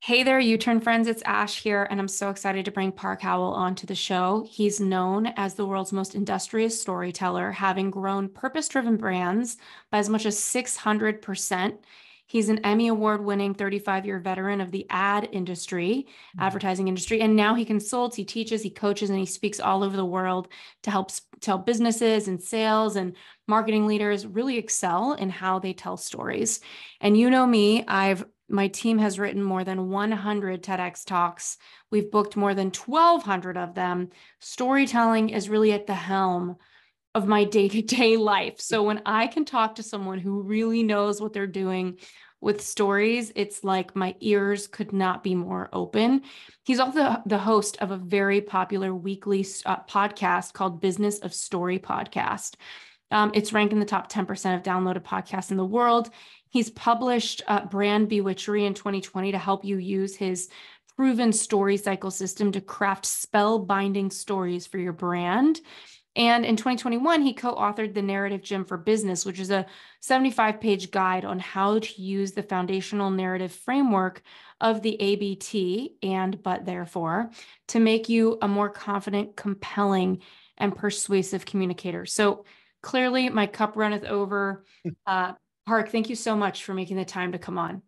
Hey there, You Turn friends. It's Ash here, and I'm so excited to bring Park Howell onto the show. He's known as the world's most industrious storyteller, having grown purpose driven brands by as much as 600%. He's an Emmy Award winning 35 year veteran of the ad industry, mm-hmm. advertising industry. And now he consults, he teaches, he coaches, and he speaks all over the world to help tell businesses and sales and marketing leaders really excel in how they tell stories. And you know me, I've my team has written more than 100 TEDx talks. We've booked more than 1,200 of them. Storytelling is really at the helm of my day to day life. So when I can talk to someone who really knows what they're doing with stories, it's like my ears could not be more open. He's also the host of a very popular weekly uh, podcast called Business of Story Podcast. Um, it's ranked in the top 10% of downloaded podcasts in the world. He's published uh, Brand Bewitchery in 2020 to help you use his proven story cycle system to craft spell-binding stories for your brand. And in 2021, he co authored The Narrative Gym for Business, which is a 75 page guide on how to use the foundational narrative framework of the ABT and but therefore to make you a more confident, compelling, and persuasive communicator. So clearly, my cup runneth over. Uh, Park, thank you so much for making the time to come on.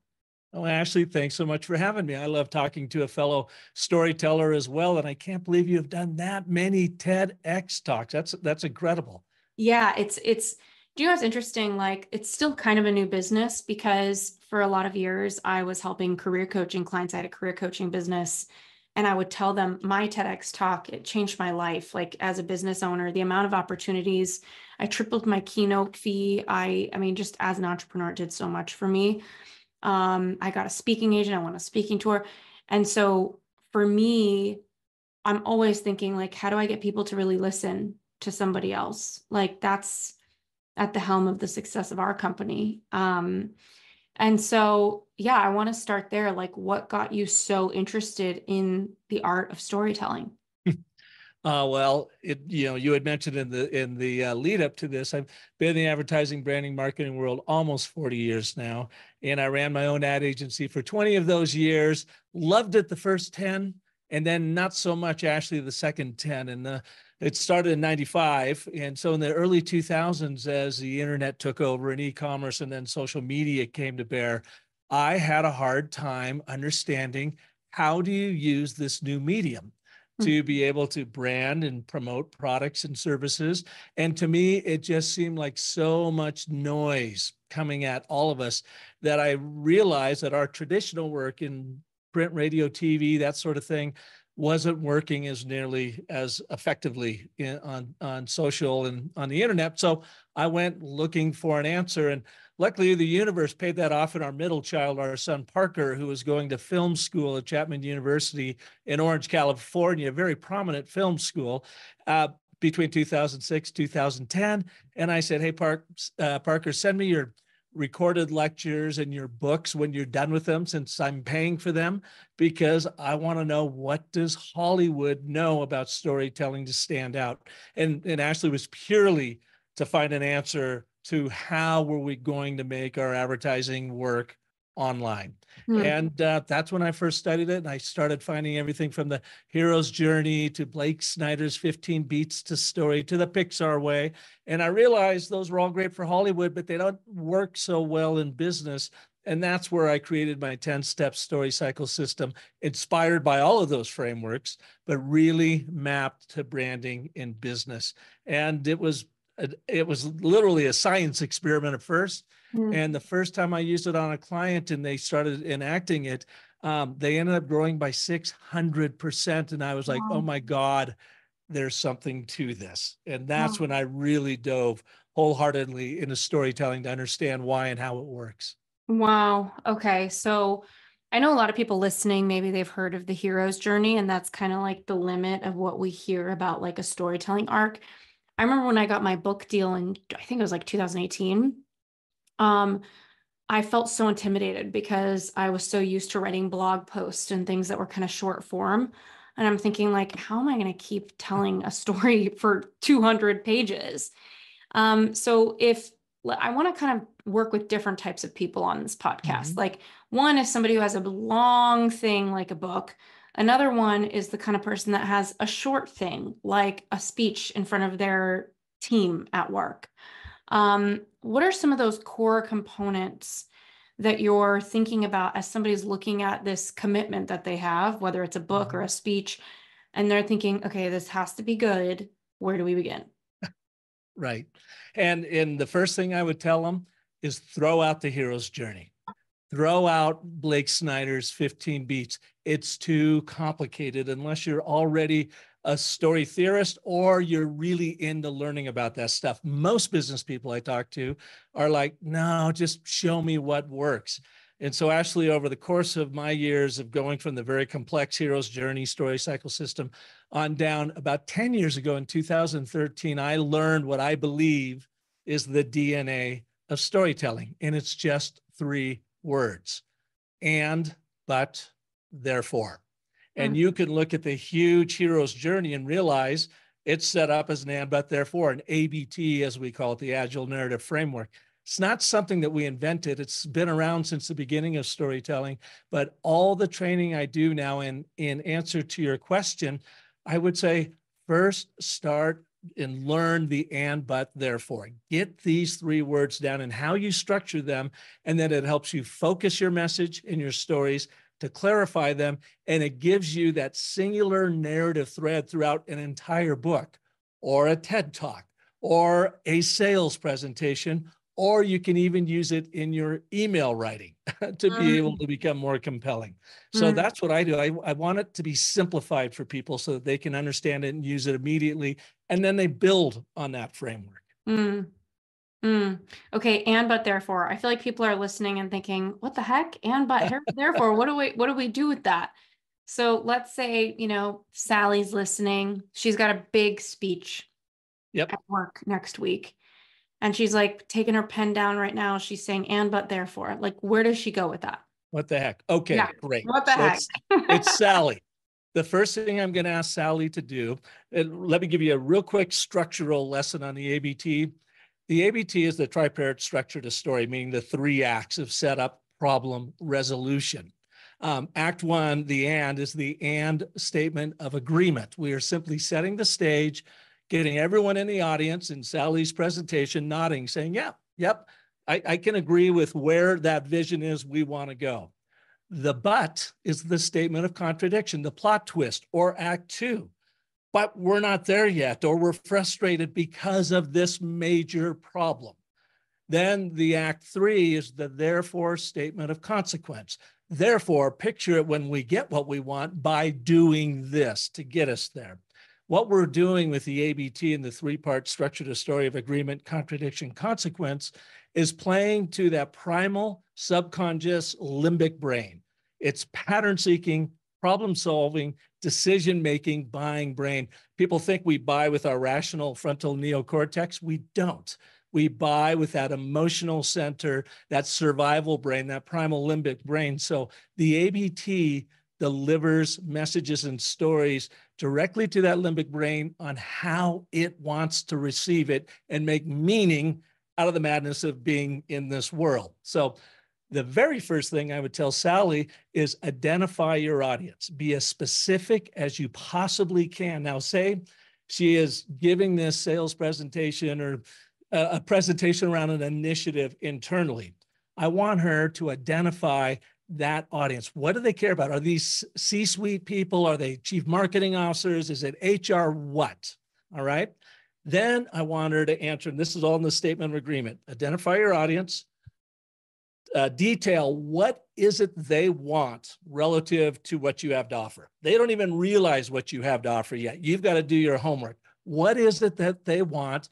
Oh, Ashley, thanks so much for having me. I love talking to a fellow storyteller as well, and I can't believe you have done that many TEDx talks. That's that's incredible. Yeah, it's it's. Do you know what's interesting? Like, it's still kind of a new business because for a lot of years I was helping career coaching clients. I had a career coaching business, and I would tell them my TEDx talk it changed my life. Like as a business owner, the amount of opportunities. I tripled my keynote fee. I I mean, just as an entrepreneur, it did so much for me. Um, I got a speaking agent, I want a speaking tour. And so for me, I'm always thinking like, how do I get people to really listen to somebody else? Like that's at the helm of the success of our company. Um, and so, yeah, I want to start there. Like, what got you so interested in the art of storytelling? Uh, well, it, you know, you had mentioned in the in the uh, lead up to this, I've been in the advertising, branding, marketing world almost 40 years now, and I ran my own ad agency for 20 of those years. Loved it the first 10, and then not so much. Actually, the second 10, and the it started in 95 and so in the early 2000s as the internet took over and e-commerce and then social media came to bear i had a hard time understanding how do you use this new medium to mm. be able to brand and promote products and services. And to me, it just seemed like so much noise coming at all of us that I realized that our traditional work in print, radio, TV, that sort of thing, wasn't working as nearly as effectively in, on on social and on the internet. So I went looking for an answer, and luckily the universe paid that off in our middle child, our son Parker, who was going to film school at Chapman University in Orange, California, a very prominent film school. Uh, between 2006 2010 and i said hey Park, uh, parker send me your recorded lectures and your books when you're done with them since I'm paying for them because I want to know what does Hollywood know about storytelling to stand out and and Ashley was purely to find an answer to how were we going to make our advertising work online. Hmm. And uh, that's when I first studied it. And I started finding everything from the hero's journey to Blake Snyder's 15 Beats to Story to the Pixar way. And I realized those were all great for Hollywood, but they don't work so well in business. And that's where I created my 10 step story cycle system, inspired by all of those frameworks, but really mapped to branding in business. And it was it was literally a science experiment at first Mm. And the first time I used it on a client and they started enacting it, um, they ended up growing by 600%. And I was like, oh wow. oh my God, there's something to this. And that's wow. when I really dove wholeheartedly into storytelling to understand why and how it works. Wow. Okay. So I know a lot of people listening, maybe they've heard of the hero's journey, and that's kind of like the limit of what we hear about like a storytelling arc. I remember when I got my book deal in, I think it was like 2018 um, I felt so intimidated because I was so used to writing blog posts and things that were kind of short form. And I'm thinking, like, how am I going to keep telling a story for 200 pages? Um, so if I want to kind of work with different types of people on this podcast. Mhm. Like one is somebody who has a long thing like a book. Another one is the kind of person that has a short thing like a speech in front of their team at work. Um, what are some of those core components that you're thinking about as somebody's looking at this commitment that they have, whether it's a book or Mhm. a speech, and they're thinking, okay, this has to be good. Where do we begin? Right. And and the first thing I would tell them is throw out the hero's journey. Throw out Blake Snyder's 15 beats. It's too complicated unless you're already a story theorist or you're really into learning about that stuff. Most business people I talk to are like, no, just show me what works. And so, Ashley, over the course of my years of going from the very complex hero's journey story cycle system on down, about 10 years ago in 2013, I learned what I believe is the DNA of storytelling. And it's just three words and, but, therefore. And Mm. you can look at the huge hero's journey and realize it's set up as an and, but, therefore, an ABT, as we call it, the Agile Narrative Framework. It's not something that we invented. It's been around since the beginning of storytelling. But all the training I do now, in in answer to your question, I would say first start and learn the and, but, therefore. Get these three words down and how you structure them, and then it helps you focus your message and your stories to clarify them, and it gives you that singular narrative thread throughout an entire book, or a TED talk, or a sales presentation, or you can even use it in your email writing to be able to become more compelling. So Mm. that's what I do. I, I want it to be simplified for people so that they can understand it and use it immediately. And then they build on that framework. Mm. Mm. Okay, and but therefore, I feel like people are listening and thinking, "What the heck?" And but therefore, what do we what do we do with that? So let's say you know Sally's listening. She's got a big speech Yep. at work next week, and she's like taking her pen down right now. She's saying, "And but therefore," like where does she go with that? What the heck? Okay, Yeah, great. What the So heck? it's- it's Sally. The first thing I'm going to ask Sally to do, and let me give you a real quick structural lesson on the ABT. The ABT is the tripartite structure to story, meaning the three acts of setup, problem, resolution. Um, act one, the and, is the and statement of agreement. We are simply setting the stage, getting everyone in the audience in Sally's presentation nodding, saying, yeah, yep, I, I can agree with where that vision is we want to go. The but is the statement of contradiction, the plot twist, or act two. But we're not there yet, or we're frustrated because of this major problem. Then the act three is the therefore statement of consequence. Therefore, picture it when we get what we want by doing this to get us there. What we're doing with the ABT and the three part structure to story of agreement, contradiction, consequence is playing to that primal subconscious limbic brain. It's pattern seeking, problem solving, decision making, buying brain. People think we buy with our rational frontal neocortex. We don't. We buy with that emotional center, that survival brain, that primal limbic brain. So the ABT delivers messages and stories directly to that limbic brain on how it wants to receive it and make meaning out of the madness of being in this world. So the very first thing I would tell Sally is identify your audience. Be as specific as you possibly can. Now, say she is giving this sales presentation or a, a presentation around an initiative internally. I want her to identify that audience. What do they care about? Are these C suite people? Are they chief marketing officers? Is it HR? What? All right. Then I want her to answer, and this is all in the statement of agreement identify your audience, uh, detail what is it they want relative to what you have to offer. They don't even realize what you have to offer yet. You've got to do your homework. What is it that they want?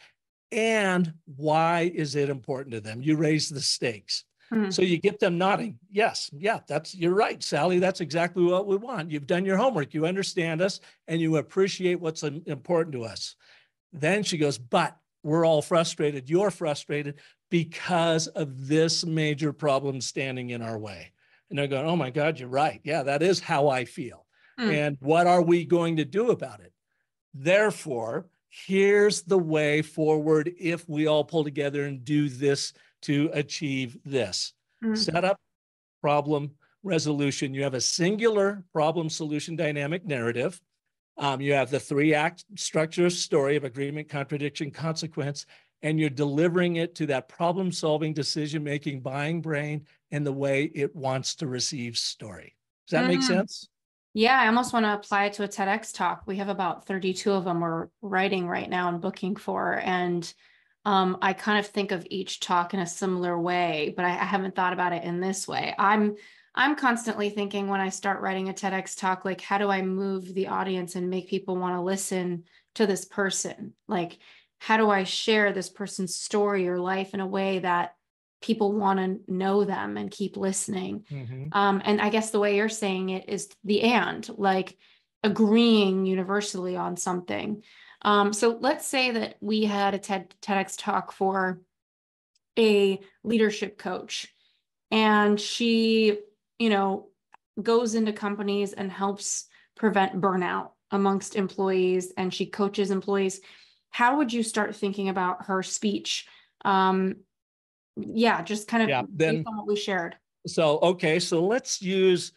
And why is it important to them? You raise the stakes. Mhm. So you get them nodding. Yes, yeah, that's you're right, Sally. That's exactly what we want. You've done your homework. You understand us and you appreciate what's important to us. Then she goes, but we're all frustrated. You're frustrated because of this major problem standing in our way. And they're going, oh my God, you're right. Yeah, that is how I feel. Hmm. And what are we going to do about it? Therefore, here's the way forward if we all pull together and do this to achieve this. Mm. Set up, problem, resolution. You have a singular problem solution dynamic narrative. Um, you have the three act structure story of agreement, contradiction, consequence, and you're delivering it to that problem solving, decision making, buying brain in the way it wants to receive story. Does that make Mhm. sense? Yeah, I almost want to apply it to a TEDx talk. We have about 32 of them we're writing right now and booking for. And um, I kind of think of each talk in a similar way, but I, I haven't thought about it in this way. I'm I'm constantly thinking when I start writing a TEDx talk, like how do I move the audience and make people want to listen to this person? Like, how do I share this person's story or life in a way that people want to know them and keep listening? Mhm. Um, and I guess the way you're saying it is the and, like agreeing universally on something. Um, so let's say that we had a TED TEDx talk for a leadership coach, and she, you know, goes into companies and helps prevent burnout amongst employees, and she coaches employees. How would you start thinking about her speech? Um, yeah, just kind of Yeah, based then- on what we shared. So, okay, so let's use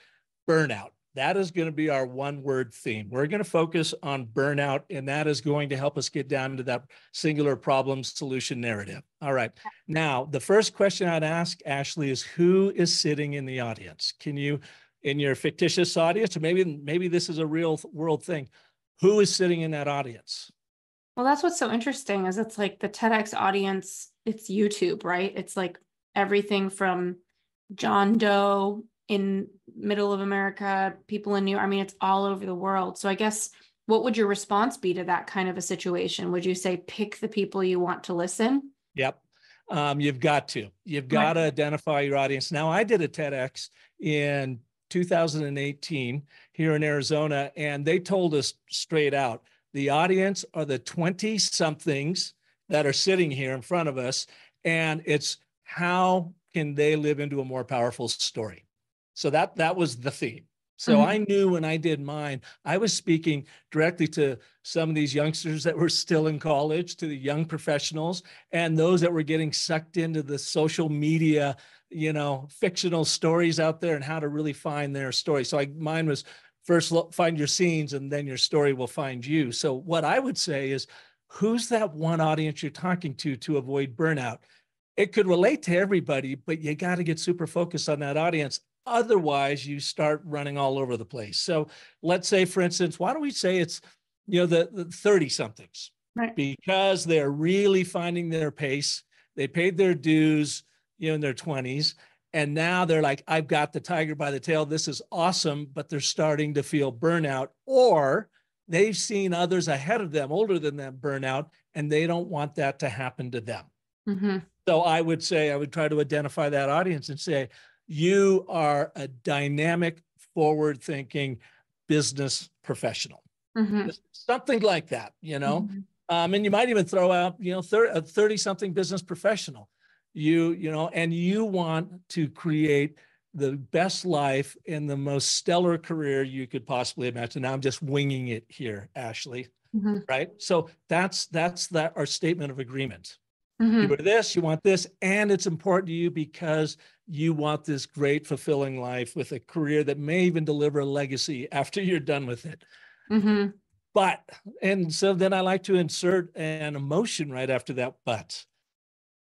burnout. That is going to be our one word theme. We're going to focus on burnout, and that is going to help us get down to that singular problem solution narrative. All right. Now, the first question I'd ask Ashley is who is sitting in the audience? Can you, in your fictitious audience, or maybe maybe this is a real world thing, who is sitting in that audience? Well, that's what's so interesting is it's like the TEDx audience, it's YouTube, right? It's like everything from John Doe in middle of America, people in New I mean, it's all over the world. So I guess what would your response be to that kind of a situation? Would you say pick the people you want to listen? Yep. Um, you've got to. You've Right. got to identify your audience. Now, I did a TEDx in 2018 here in Arizona, and they told us straight out the audience are the 20 somethings that are sitting here in front of us, and it's how can they live into a more powerful story. So that that was the theme. So Mhm. I knew when I did mine, I was speaking directly to some of these youngsters that were still in college, to the young professionals, and those that were getting sucked into the social media, you know, fictional stories out there and how to really find their story. So I, mine was first lo- find your scenes and then your story will find you. So what I would say is, who's that one audience you're talking to to avoid burnout? It could relate to everybody, but you got to get super focused on that audience. Otherwise, you start running all over the place. So let's say, for instance, why don't we say it's, you know, the 30 somethings? Right. Because they're really finding their pace. They paid their dues, you know, in their 20s. And now they're like, I've got the tiger by the tail. This is awesome. But they're starting to feel burnout, or they've seen others ahead of them, older than them, burnout, and they don't want that to happen to them. hmm So I would say, I would try to identify that audience and say, you are a dynamic, forward thinking business professional. hmm Just Something like that, you know? Mhm. Um, and you might even throw out, you know, 30, a 30 something business professional. You, you know, and you want to create the best life and the most stellar career you could possibly imagine. Now I'm just winging it here, Ashley, Mhm. right? So that's, that's that our statement of agreement. Mhm. You want this, you want this, and it's important to you because you want this great, fulfilling life with a career that may even deliver a legacy after you're done with it. Mhm. But, and so then I like to insert an emotion right after that, but,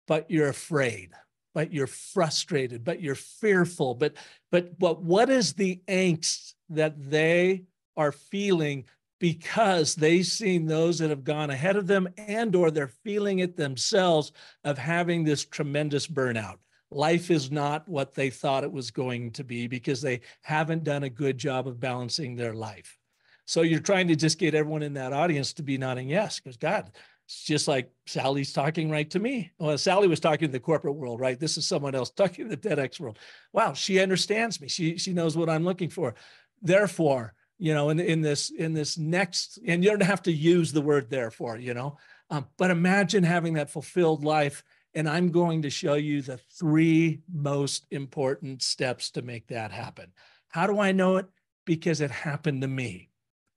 but you're afraid, but you're frustrated, but you're fearful, but, but, but what is the angst that they are feeling because they've seen those that have gone ahead of them and or they're feeling it themselves of having this tremendous burnout. Life is not what they thought it was going to be because they haven't done a good job of balancing their life. So you're trying to just get everyone in that audience to be nodding yes because god it's just like sally's talking right to me. Well sally was talking to the corporate world right? This is someone else talking to the TEDx world. Wow she understands me. She she knows what i'm looking for. Therefore you know in, in this in this next and you don't have to use the word therefore you know um, but imagine having that fulfilled life and i'm going to show you the three most important steps to make that happen how do i know it because it happened to me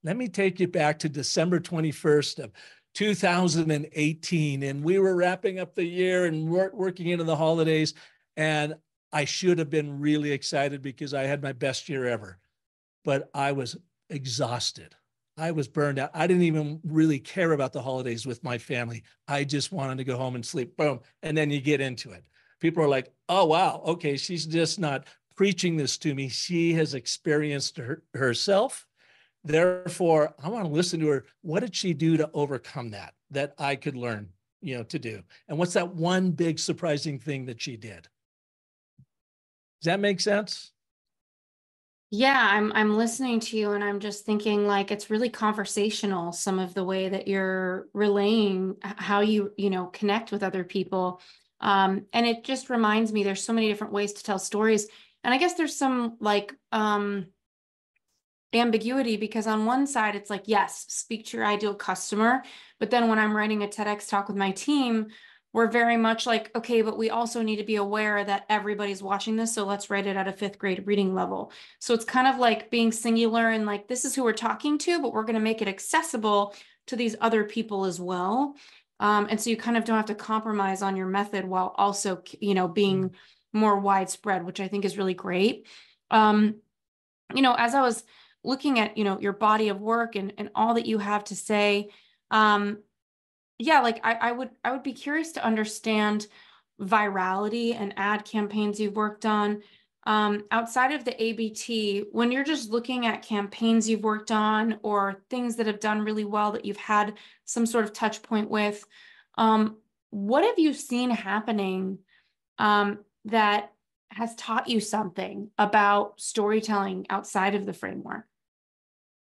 let me take you back to december 21st of 2018, and we were wrapping up the year and work, working into the holidays. And I should have been really excited because I had my best year ever, but I was exhausted. I was burned out. I didn't even really care about the holidays with my family. I just wanted to go home and sleep. Boom. And then you get into it. People are like, oh, wow. Okay. She's just not preaching this to me. She has experienced her, herself. Therefore, I want to listen to her. What did she do to overcome that, that I could learn, you know, to do? And what's that one big surprising thing that she did? Does that make sense? Yeah, I'm I'm listening to you and I'm just thinking like it's really conversational some of the way that you're relaying how you, you know, connect with other people. Um, and it just reminds me there's so many different ways to tell stories. And I guess there's some like um ambiguity because on one side it's like yes, speak to your ideal customer, but then when I'm writing a TEDx talk with my team, we're very much like, okay, but we also need to be aware that everybody's watching this. So let's write it at a fifth grade reading level. So it's kind of like being singular and like, this is who we're talking to, but we're going to make it accessible to these other people as well. Um, and so you kind of don't have to compromise on your method while also, you know, being more widespread, which I think is really great. Um, you know, as I was looking at, you know, your body of work and, and all that you have to say, um, yeah, like I, I would I would be curious to understand virality and ad campaigns you've worked on. Um, outside of the ABT, when you're just looking at campaigns you've worked on or things that have done really well that you've had some sort of touch point with, um, what have you seen happening um, that has taught you something about storytelling outside of the framework?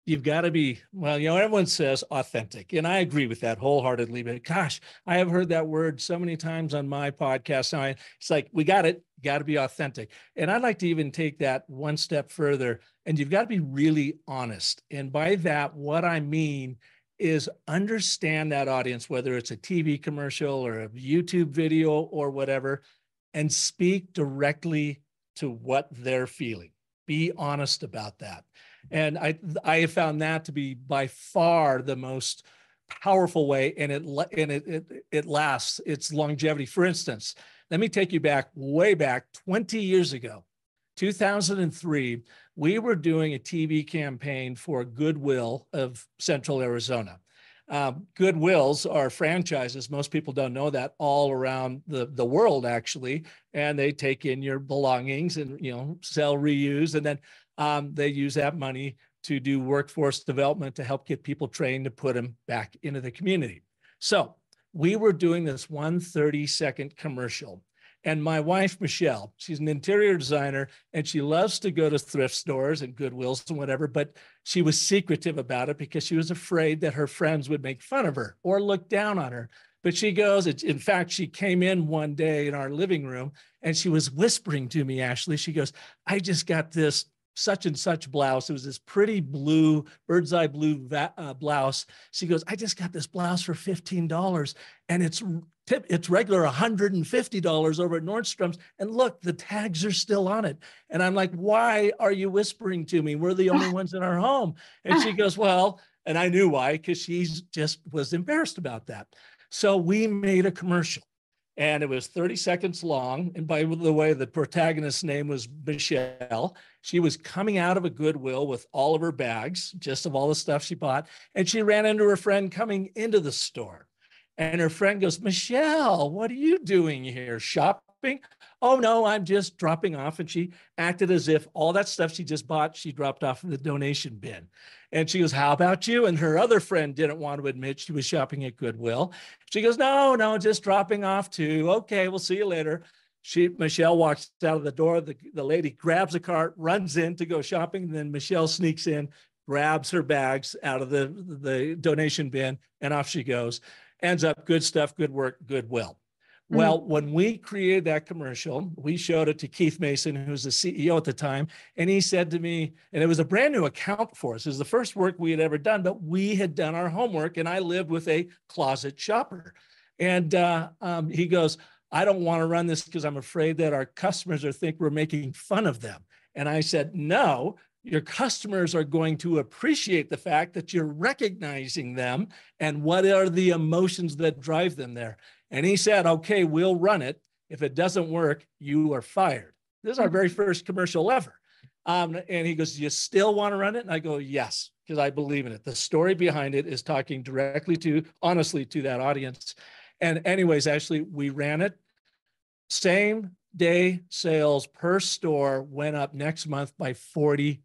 You've got to be well you know everyone says authentic and i agree with that wholeheartedly but gosh i have heard that word so many times on my podcast now it's like we got it got to be authentic. And i'd like to even take that one step further and you've got to be really honest and by that what i mean is understand that audience whether it's a tv commercial or a youtube video or whatever and speak directly to what they're feeling. Be honest about that and I I have found that to be by far the most powerful way, and it and it it, it lasts its longevity. For instance, let me take you back way back 20 years ago, 2003. We were doing a TV campaign for Goodwill of Central Arizona. Um, Goodwills are franchises. Most people don't know that all around the, the world, actually. And they take in your belongings and, you know, sell, reuse. And then um, they use that money to do workforce development to help get people trained to put them back into the community. So we were doing this one 30 second commercial. And my wife, Michelle, she's an interior designer and she loves to go to thrift stores and Goodwills and whatever, but she was secretive about it because she was afraid that her friends would make fun of her or look down on her. But she goes, in fact, she came in one day in our living room and she was whispering to me, Ashley, she goes, I just got this such and such blouse. It was this pretty blue, bird's eye blue va- uh, blouse. She goes, I just got this blouse for $15 and it's tip, it's regular $150 over at Nordstrom's. And look, the tags are still on it. And I'm like, why are you whispering to me? We're the only ones in our home. And she goes, well, and I knew why, because she just was embarrassed about that. So we made a commercial and it was 30 seconds long. And by the way, the protagonist's name was Michelle. She was coming out of a Goodwill with all of her bags, just of all the stuff she bought. And she ran into her friend coming into the store. And her friend goes, Michelle, what are you doing here? Shopping? Oh, no, I'm just dropping off. And she acted as if all that stuff she just bought, she dropped off in the donation bin. And she goes, How about you? And her other friend didn't want to admit she was shopping at Goodwill. She goes, No, no, just dropping off too. Okay, we'll see you later. She Michelle walks out of the door. The, the lady grabs a cart, runs in to go shopping. And then Michelle sneaks in, grabs her bags out of the, the donation bin, and off she goes. Ends up good stuff, good work, goodwill. Mm-hmm. Well, when we created that commercial, we showed it to Keith Mason, who's the CEO at the time. And he said to me, and it was a brand new account for us. It was the first work we had ever done, but we had done our homework. And I lived with a closet shopper. And uh, um, he goes, I don't want to run this because I'm afraid that our customers are think we're making fun of them. And I said, no, your customers are going to appreciate the fact that you're recognizing them and what are the emotions that drive them there. And he said, okay, we'll run it. If it doesn't work, you are fired. This is our very first commercial ever. Um, and he goes, you still want to run it? And I go, yes, because I believe in it. The story behind it is talking directly to, honestly, to that audience. And anyways, actually, we ran it. Same day sales per store went up next month by 43%.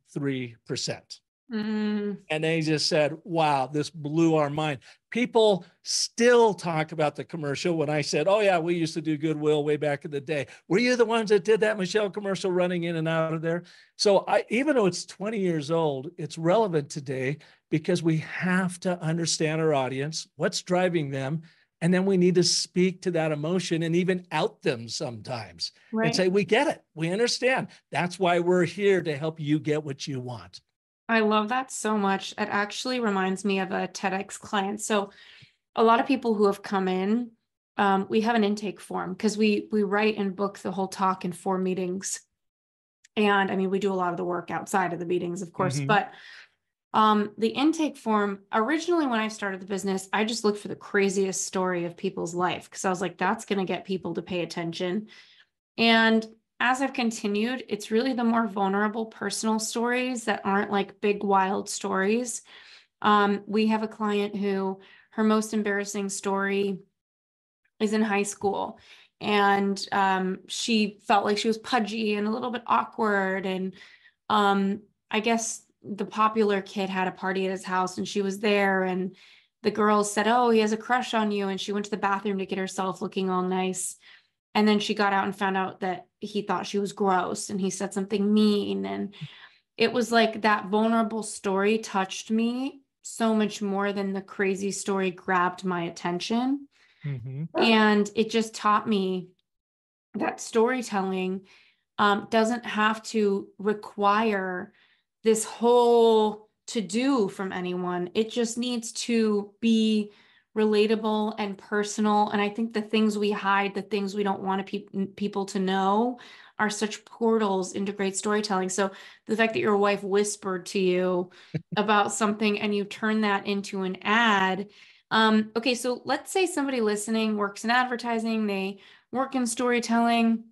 Mm. And they just said, wow, this blew our mind. People still talk about the commercial when I said, oh, yeah, we used to do Goodwill way back in the day. Were you the ones that did that Michelle commercial running in and out of there? So I, even though it's 20 years old, it's relevant today because we have to understand our audience, what's driving them, and then we need to speak to that emotion and even out them sometimes right. and say, we get it. We understand. That's why we're here to help you get what you want. I love that so much. It actually reminds me of a TEDx client. So a lot of people who have come in, um, we have an intake form because we we write and book the whole talk in four meetings. And I mean, we do a lot of the work outside of the meetings, of course, mm-hmm. but um, the intake form, originally when I started the business, I just looked for the craziest story of people's life because I was like, that's going to get people to pay attention. And as I've continued, it's really the more vulnerable personal stories that aren't like big, wild stories. Um, we have a client who her most embarrassing story is in high school. And um, she felt like she was pudgy and a little bit awkward. And um, I guess the popular kid had a party at his house and she was there and the girls said oh he has a crush on you. And she went to the bathroom to get herself looking all nice. And then she got out and found out that he thought she was gross and he said something mean. And it was like that vulnerable story touched me so much more than the crazy story grabbed my attention. Mm-hmm. and it just taught me that storytelling um, doesn't have to require this whole to do from anyone. It just needs to be relatable and personal. And I think the things we hide, the things we don't want pe- people to know, are such portals into great storytelling. So the fact that your wife whispered to you about something and you turn that into an ad. Um, okay, so let's say somebody listening works in advertising, they work in storytelling.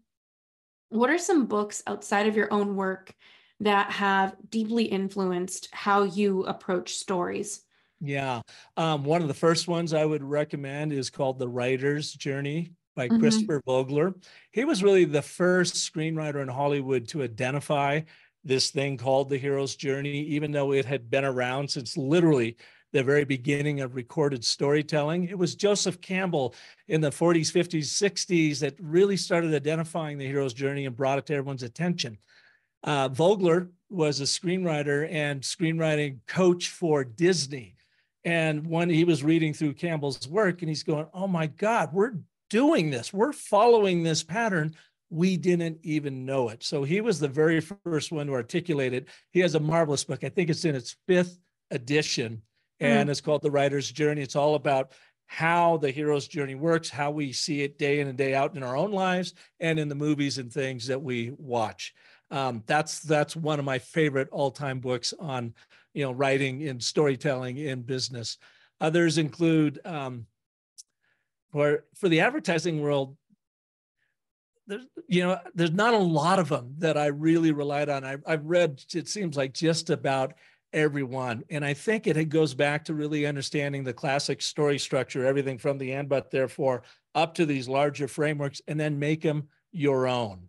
What are some books outside of your own work that have deeply influenced how you approach stories? Yeah. Um, one of the first ones I would recommend is called The Writer's Journey by mm-hmm. Christopher Vogler. He was really the first screenwriter in Hollywood to identify this thing called the hero's journey, even though it had been around since literally the very beginning of recorded storytelling. It was Joseph Campbell in the 40s, 50s, 60s that really started identifying the hero's journey and brought it to everyone's attention. Uh, Vogler was a screenwriter and screenwriting coach for Disney. And when he was reading through Campbell's work, and he's going, Oh my God, we're doing this, we're following this pattern. We didn't even know it. So he was the very first one to articulate it. He has a marvelous book. I think it's in its fifth edition, and mm. it's called The Writer's Journey. It's all about how the hero's journey works, how we see it day in and day out in our own lives and in the movies and things that we watch. Um, that's that's one of my favorite all-time books on you know writing and storytelling in business. Others include um, for for the advertising world. There's you know there's not a lot of them that I really relied on. I, I've read it seems like just about everyone. And I think it goes back to really understanding the classic story structure, everything from the and but therefore up to these larger frameworks, and then make them your own.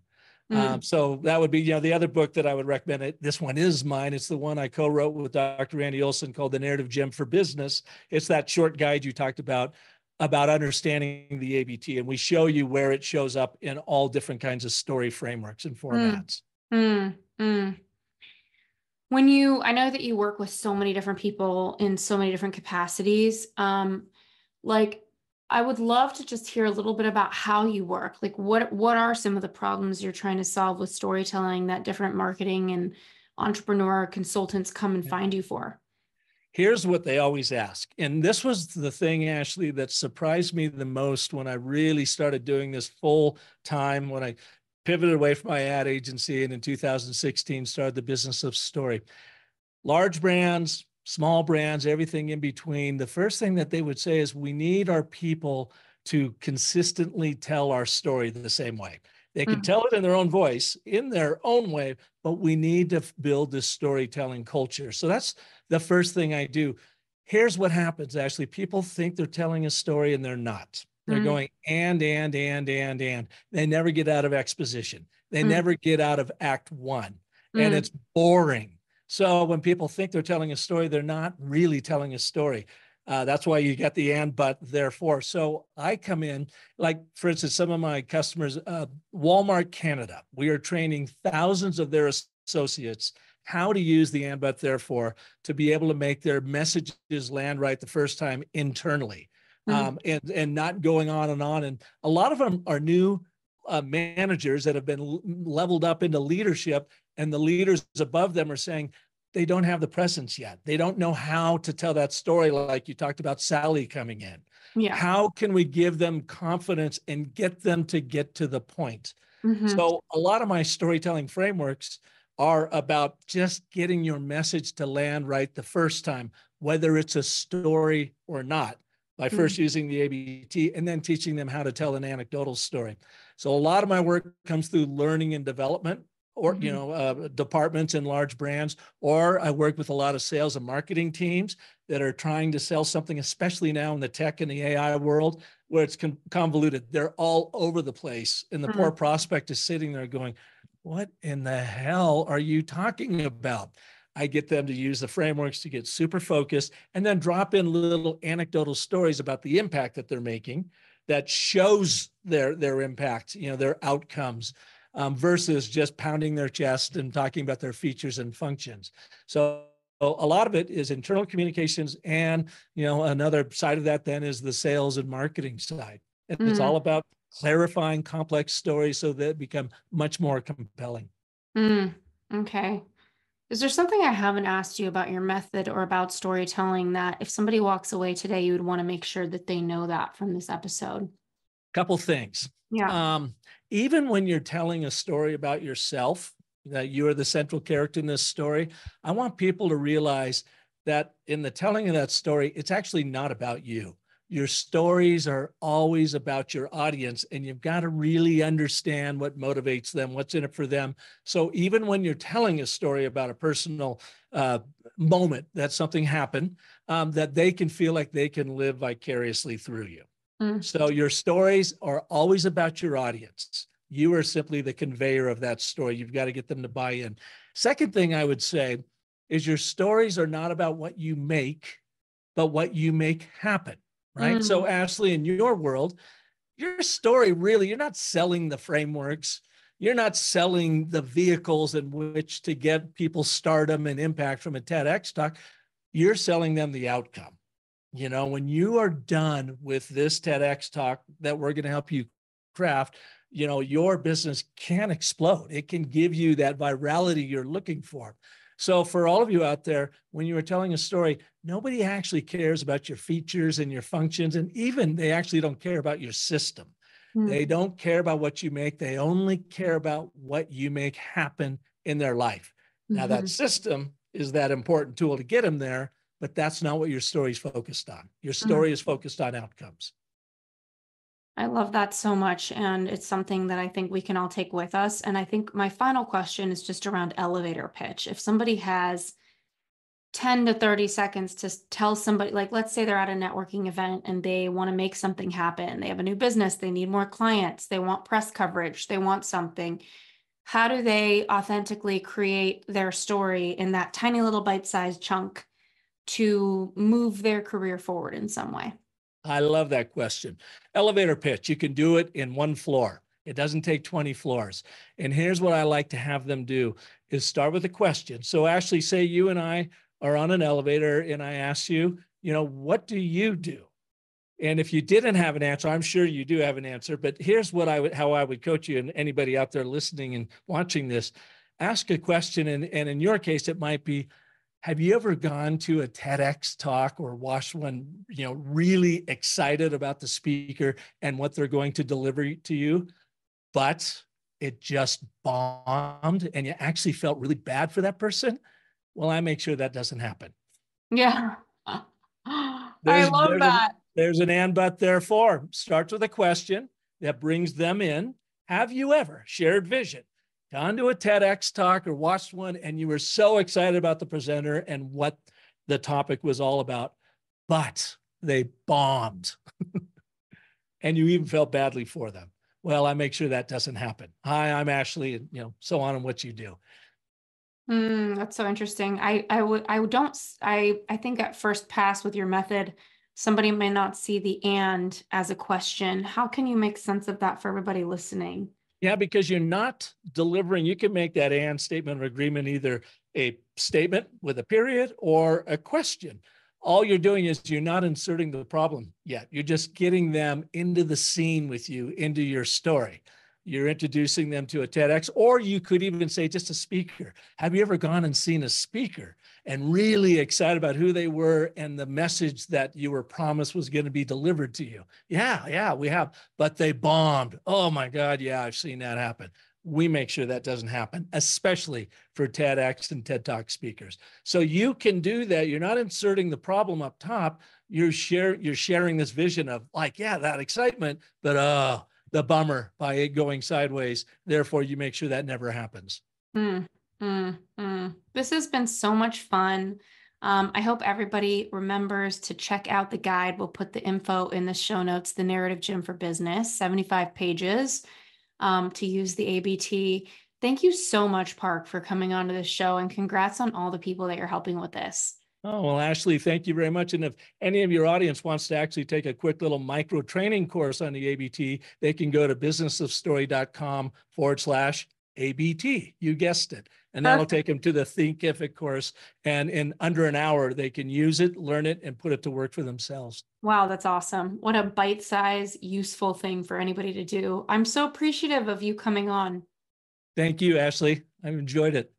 Mm. Um, so that would be, you know, the other book that I would recommend. It, this one is mine. It's the one I co-wrote with Dr. Randy Olson called The Narrative Gym for Business. It's that short guide you talked about about understanding the ABT, and we show you where it shows up in all different kinds of story frameworks and mm. formats. Mm. Mm. When you, I know that you work with so many different people in so many different capacities. Um, like I would love to just hear a little bit about how you work. Like what what are some of the problems you're trying to solve with storytelling that different marketing and entrepreneur consultants come and find you for? Here's what they always ask. And this was the thing, Ashley, that surprised me the most when I really started doing this full time, when I pivoted away from my ad agency and in 2016 started the business of story. Large brands, small brands, everything in between. The first thing that they would say is we need our people to consistently tell our story the same way. They can mm-hmm. tell it in their own voice, in their own way, but we need to build this storytelling culture. So that's the first thing I do. Here's what happens actually people think they're telling a story and they're not. They're mm-hmm. going and, and, and, and, and. They never get out of exposition. They mm-hmm. never get out of act one. And mm. it's boring. So when people think they're telling a story, they're not really telling a story. Uh, that's why you get the and, but, therefore. So I come in, like, for instance, some of my customers, uh, Walmart Canada, we are training thousands of their associates how to use the and, but, therefore to be able to make their messages land right the first time internally mm-hmm. um, and, and not going on and on. And a lot of them are new uh, managers that have been leveled up into leadership and the leaders above them are saying they don't have the presence yet. They don't know how to tell that story, like you talked about Sally coming in. Yeah. How can we give them confidence and get them to get to the point? Mm-hmm. So, a lot of my storytelling frameworks are about just getting your message to land right the first time, whether it's a story or not, by 1st mm-hmm. using the ABT and then teaching them how to tell an anecdotal story. So, a lot of my work comes through learning and development or you mm-hmm. know uh, departments in large brands or i work with a lot of sales and marketing teams that are trying to sell something especially now in the tech and the ai world where it's convoluted they're all over the place and the mm-hmm. poor prospect is sitting there going what in the hell are you talking about i get them to use the frameworks to get super focused and then drop in little anecdotal stories about the impact that they're making that shows their their impact you know their outcomes um, versus just pounding their chest and talking about their features and functions. So a lot of it is internal communications and you know another side of that then is the sales and marketing side and mm. it's all about clarifying complex stories so that become much more compelling mm. okay is there something i haven't asked you about your method or about storytelling that if somebody walks away today you would want to make sure that they know that from this episode couple things yeah um, even when you're telling a story about yourself, that you are the central character in this story, I want people to realize that in the telling of that story, it's actually not about you. Your stories are always about your audience, and you've got to really understand what motivates them, what's in it for them. So even when you're telling a story about a personal uh, moment that something happened, um, that they can feel like they can live vicariously through you. Mm. So your stories are always about your audience. You are simply the conveyor of that story. You've got to get them to buy in. Second thing I would say is your stories are not about what you make, but what you make happen, right? Mm. So, Ashley, in your world, your story really, you're not selling the frameworks. You're not selling the vehicles in which to get people stardom and impact from a TEDx talk. You're selling them the outcome. You know, when you are done with this TEDx talk that we're going to help you craft, you know, your business can explode. It can give you that virality you're looking for. So, for all of you out there, when you are telling a story, nobody actually cares about your features and your functions. And even they actually don't care about your system. Mm. They don't care about what you make. They only care about what you make happen in their life. Mm-hmm. Now, that mm-hmm. system is that important tool to get them there but that's not what your story is focused on. Your mm-hmm. story mm-hmm. is focused on outcomes. I love that so much. And it's something that I think we can all take with us. And I think my final question is just around elevator pitch. If somebody has 10 to 30 seconds to tell somebody, like, let's say they're at a networking event and they want to make something happen, they have a new business, they need more clients, they want press coverage, they want something. How do they authentically create their story in that tiny little bite sized chunk to move their career forward in some way? I love that question. Elevator pitch, you can do it in one floor. It doesn't take 20 floors. And here's what I like to have them do is start with a question. So Ashley, say you and I are on an elevator and I ask you, you know, what do you do? And if you didn't have an answer, I'm sure you do have an answer, but here's what I would how I would coach you and anybody out there listening and watching this. Ask a question and, and in your case it might be have you ever gone to a TEDx talk or watched one, you know, really excited about the speaker and what they're going to deliver to you, but it just bombed and you actually felt really bad for that person, well, I make sure that doesn't happen. Yeah. There's- I love there's a- that. There's an and but therefore. Starts with a question that brings them in. Have you ever shared vision, gone to a TEDx talk or watched one, and you were so excited about the presenter and what the topic was all about, but they bombed and you even felt badly for them? Well, I make sure that doesn't happen. Hi, I'm Ashley, and you know, so on and what you do. Mm, that's so interesting. I I would I don't I I think at first pass with your method, somebody may not see the and as a question. How can you make sense of that for everybody listening? Yeah, because you're not delivering, you can make that and statement of agreement either a statement with a period or a question. All you're doing is you're not inserting the problem yet. You're just getting them into the scene with you, into your story. You're introducing them to a TEDx, or you could even say just a speaker. Have you ever gone and seen a speaker and really excited about who they were and the message that you were promised was going to be delivered to you? Yeah, yeah, we have, but they bombed. Oh my God, yeah, I've seen that happen. We make sure that doesn't happen, especially for TEDx and TED Talk speakers. So you can do that. You're not inserting the problem up top. You're share you're sharing this vision of like, yeah, that excitement, but uh the bummer by it going sideways. Therefore, you make sure that never happens. Mm, mm, mm. This has been so much fun. Um, I hope everybody remembers to check out the guide. We'll put the info in the show notes, the narrative gym for business, 75 pages um, to use the ABT. Thank you so much, Park, for coming onto the show and congrats on all the people that you're helping with this. Oh, well, Ashley, thank you very much. And if any of your audience wants to actually take a quick little micro training course on the ABT, they can go to businessofstory.com forward slash ABT. You guessed it. And that'll take them to the Thinkific course. And in under an hour, they can use it, learn it, and put it to work for themselves. Wow, that's awesome. What a bite size, useful thing for anybody to do. I'm so appreciative of you coming on. Thank you, Ashley. I've enjoyed it.